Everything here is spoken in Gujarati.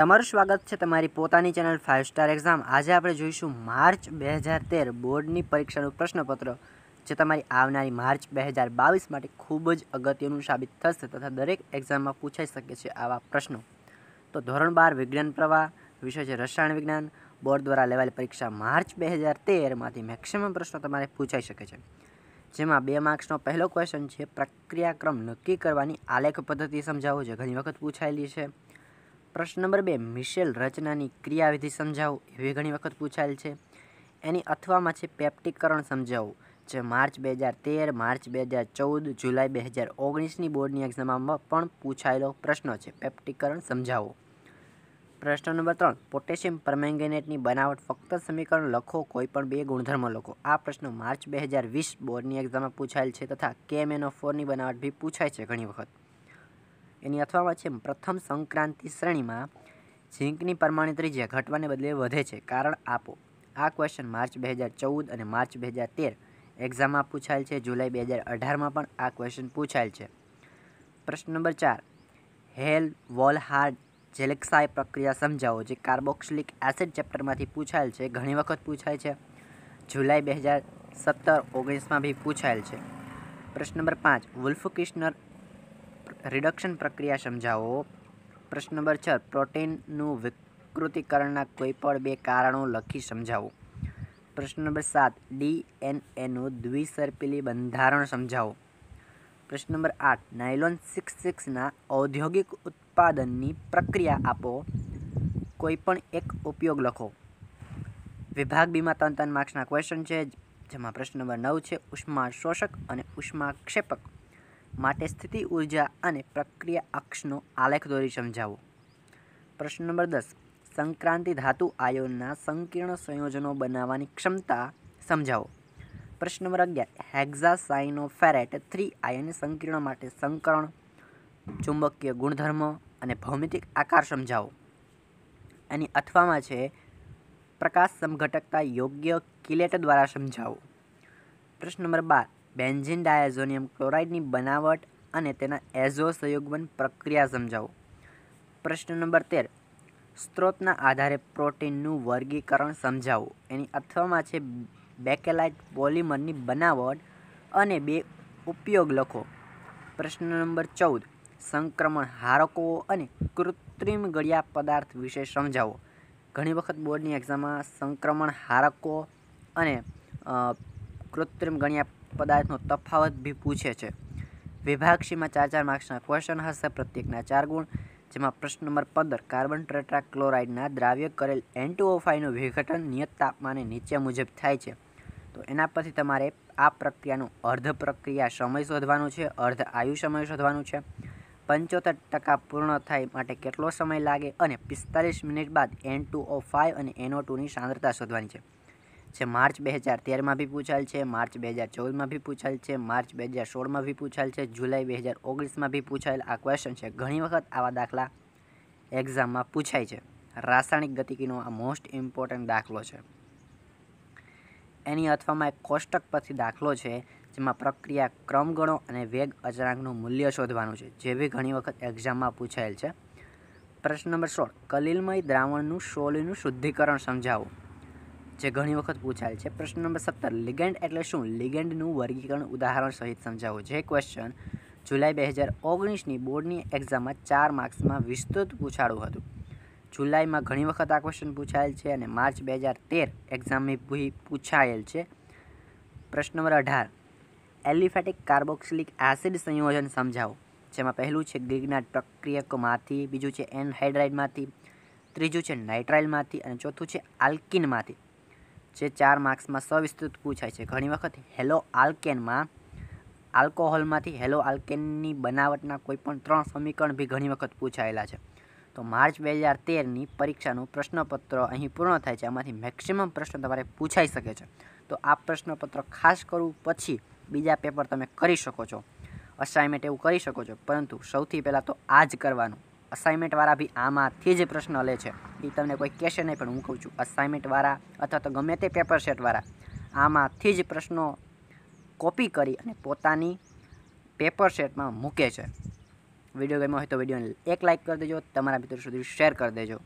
તમારું સ્વાગત છે તમારી પોતાની ચેનલ ફાઇવ સ્ટાર એક્ઝામ આજે આપણે જોઈશું માર્ચ બે હજાર તેર બોર્ડની પરીક્ષાનું પ્રશ્નપત્ર, જે તમારી આવનારી માર્ચ બે હજાર બાવીસ માટે ખૂબ જ અગત્યનું સાબિત થશે તથા દરેક એક્ઝામમાં પૂછાઈ શકે છે આવા પ્રશ્નો. તો ધોરણ બાર વિજ્ઞાન પ્રવાહ, વિષય છે રસાયણ વિજ્ઞાન, બોર્ડ દ્વારા લેવાયેલી પરીક્ષા માર્ચ બે હજાર તેરમાંથી મેક્સિમમ પ્રશ્નો તમારે પૂછાઈ શકે છે. જેમાં બે માર્ક્સનો પહેલો ક્વેશ્ચન છે પ્રક્રિયાક્રમ નક્કી કરવાની આલેખ પદ્ધતિ સમજાવો જે ઘણી વખત પૂછાયેલી છે. પ્રશ્ન નંબર બે, મિશેલ રચનાની ક્રિયાવિધિ સમજાવો? એવી ઘણી વખત પૂછાયેલ છે. એની અથવામાં છે પેપ્ટિકરણ સમજાવો, જે માર્ચ બે હજાર તેર, માર્ચ બે હજાર ચૌદ, જુલાઈ બે હજાર ઓગણીસની બોર્ડની એક્ઝામમાં પણ પૂછાયેલો પ્રશ્ન છે. પેપ્ટિકરણ સમજાવો. પ્રશ્ન નંબર ત્રણ, પોટેશિયમ પરમેંગેનેટની બનાવટ ફક્ત સમીકરણ લખો, કોઈ પણ બે ગુણધર્મ લખો. આ પ્રશ્ન માર્ચ બે હજાર વીસ બોર્ડની એક્ઝામમાં પૂછાયેલ છે તથા કેએમએનઓ ફોરની બનાવટ બી પૂછાય છે ઘણી વખત. એની અથવામાં છે, પ્રથમ સંક્રાંતિ શ્રેણીમાં ઝીંકની પરમાણુ ત્રિજ્યા ઘટવાને બદલે વધે છે. કારણ આપો, આ ક્વેશ્ચન માર્ચ બે હજાર ચૌદ અને માર્ચ બે હજાર તેર એક્ઝામમાં પૂછાયેલ છે. જુલાઈ બે હજાર અઢારમાં પણ આ ક્વેશ્ચન પૂછાયેલ છે. પ્રશ્ન નંબર ચાર. હેલ વોલહાર્ડ જેલેક્સાઈ પ્રક્રિયા સમજાવો, જે કાર્બોક્સિલિક એસિડ ચેપ્ટરમાંથી પૂછાયેલ છે. ઘણી વખત પૂછાય છે. જુલાઈ બે હજાર સત્તર ઓગણીસમાં બી પૂછાયેલ છે. પ્રશ્ન નંબર પાંચ. વુલ્ફ કિશ્નર રિડક્શન પ્રક્રિયા સમજાવો. પ્રશ્ન નંબર છ, પ્રોટીનનું વિકૃતિકરણના કોઈપણ બે કારણો લખી સમજાવો. પ્રશ્ન નંબર સાત, ડીએનએનું દ્વિસર્પિલી બંધારણ સમજાવો. પ્રશ્ન નંબર આઠ, નાયલોન સિક્સ સિક્સના ઔદ્યોગિક ઉત્પાદનની પ્રક્રિયા આપો. કોઈપણ એક ઉપયોગ લખો. વિભાગ બીમા ત્રણ ત્રણ માર્ક્સના ક્વેશ્ચન છે, જેમાં પ્રશ્ન નંબર નવ છે, ઉષ્મા શોષક અને ઉષ્માક્ષેપક માટે સ્થિતિ, ઊર્જા અને પ્રક્રિયા અક્ષનો આલેખ દોરી સમજાવો. પ્રશ્ન નંબર દસ. સંક્રાંતિ ધાતુ આયોનના સંકીર્ણ સંયોજનો બનાવવાની ક્ષમતા સમજાવો. પ્રશ્ન નંબર અગિયાર. હેક્ઝાસાઇનોફેરેટ થ્રી આયન સંકીર્ણ માટે સંકરણ, ચુંબકીય ગુણધર્મ અને ભૌમિતિક આકાર સમજાવો. એની અથવામાં છે, પ્રકાશ સમઘટકતા યોગ્ય કિલેટ દ્વારા સમજાવો. પ્રશ્ન નંબર બાર. બેન્ઝિન ડાયાઝોનિયમ ક્લોરાઇડની બનાવટ અને તેના એઝો સંયોગવન પ્રક્રિયા સમજાવો. પ્રશ્ન નંબર તેર. સ્ત્રોતના આધારે પ્રોટીનનું વર્ગીકરણ સમજાવો. એની અથવામાં છે બેકેલાઇટ પોલિમરની બનાવટ અને બે ઉપયોગ લખો. પ્રશ્ન નંબર ચૌદ. સંક્રમણ હારકો અને કૃત્રિમ ગળ્યા પદાર્થ વિશે સમજાવો. ઘણી વખત બોર્ડની એક્ઝામમાં સંક્રમણ હારકો અને કૃત્રિમ ગણ્યા પદાર્થનો તફાવત બી પૂછે છે. વિભાગ સીમાં ચાર ચાર માર્ક્સના ક્વેશ્ચન હશે, પ્રત્યેકના ચાર ગુણ, જેમાં પ્રશ્ન નંબર પંદર, કાર્બન ટ્રેટ્રા ક્લોરાઇડના દ્રાવ્ય કરેલ એન ટુ વિઘટન નિયત તાપમાને નીચે મુજબ થાય છે. તો એના પરથી તમારે આ પ્રક્રિયાનું અર્ધ પ્રક્રિયા સમય શોધવાનું છે, અર્ધ આયુ સમય શોધવાનું છે. પંચોતેર ટકા પૂર્ણ થાય માટે કેટલો સમય લાગે અને પિસ્તાલીસ મિનિટ બાદ એન ટુ ઓ ફાઇવ અને એનઓ ટુની સાંદ્રતા શોધવાની છે. જે માર્ચ બે હજાર તેરમાં બી પૂછાયેલ છે, માર્ચ બે હજાર ચૌદમાં બી પૂછાયેલ છે, માર્ચ બે હજાર સોળમાં બી પૂછાયેલ છે, જુલાઈ બે હજાર ઓગણીસમાં બી પૂછાયેલ આ ક્વેશ્ચન છે. ઘણી વખત આવા દાખલા એક્ઝામમાં પૂછાય છે. રાસાયણિક ગતિકીનો આ મોસ્ટ ઇમ્પોર્ટન્ટ દાખલો છે. એની અથવામાં એક કોષ્ટક પરથી દાખલો છે, જેમાં પ્રક્રિયા ક્રમગણો અને વેગ અચળાંકનું મૂલ્ય શોધવાનું છે, જે બી ઘણી વખત એક્ઝામમાં પૂછાયેલ છે. પ્રશ્ન નંબર સોળ, કલિલમય દ્રાવણનું સોલીનું શુદ્ધિકરણ સમજાવો. જે ઘણી વખત પૂછાયેલ છે. પ્રશ્ન નંબર સત્તર, લિગેન્ડ એટલે શું? લિગેન્ડનું વર્ગીકરણ ઉદાહરણ સહિત સમજાવો જે ક્વેશ્ચન જુલાઈ બે હજાર ઓગણીસની બોર્ડની એક્ઝામમાં ચાર માર્ક્સમાં વિસ્તૃત પૂછાડું હતું. જુલાઈમાં ઘણી વખત આ ક્વેશ્ચન પૂછાયેલ છે અને માર્ચ બે હજાર તેર એક્ઝામની પૂછાયેલ છે. પ્રશ્ન નંબર અઢાર, એલિફેટિક કાર્બોક્સિલિક એસિડ સંયોજન સમજાવો, જેમાં પહેલું છે ગ્રીગના પ્રક્રિયકમાંથી બીજું છે એનહાઇડ્રાઇડમાંથી, ત્રીજું છે નાઇટ્રાઇલમાંથી અને ચોથું છે આલ્કિનમાંથી. જે ચાર માર્ક્સમાં સવિસ્તૃત પૂછાય છે. ઘણી વખત હેલો આલ્કેનમાં, આલ્કોહોલમાંથી હેલો આલ્કેનની બનાવટના કોઈપણ ત્રણ સમીકરણ બી ઘણી વખત પૂછાયેલા છે. તો માર્ચ બે હજાર તેરની પરીક્ષાનું પ્રશ્નપત્ર અહીં પૂર્ણ થાય છે. આમાંથી મેક્સિમમ પ્રશ્ન તમારે પૂછાઈ શકે છે. તો આ પ્રશ્નપત્ર ખાસ કરવું પછી બીજા પેપર તમે કરી શકો છો. અસાઇનમેન્ટ એવું કરી શકો છો. પરંતુ સૌથી પહેલાં તો આ જ કરવાનું. અસાઇનમેન્ટવાળા બી આમાંથી જ પ્રશ્ન લે છે. એ તમને કોઈ કહેશે નહીં, પણ હું કહું છું અસાઇનમેન્ટવાળા અથવા તો ગમે તે પેપર સેટવાળા આમાંથી જ પ્રશ્નો કોપી કરી અને પોતાની પેપર સેટમાં મૂકે છે. વીડિયો ગમ્યો હોય તો વિડીયોને એક લાઇક કરી દેજો, તમારા મિત્રો સુધી શેર કરી દેજો.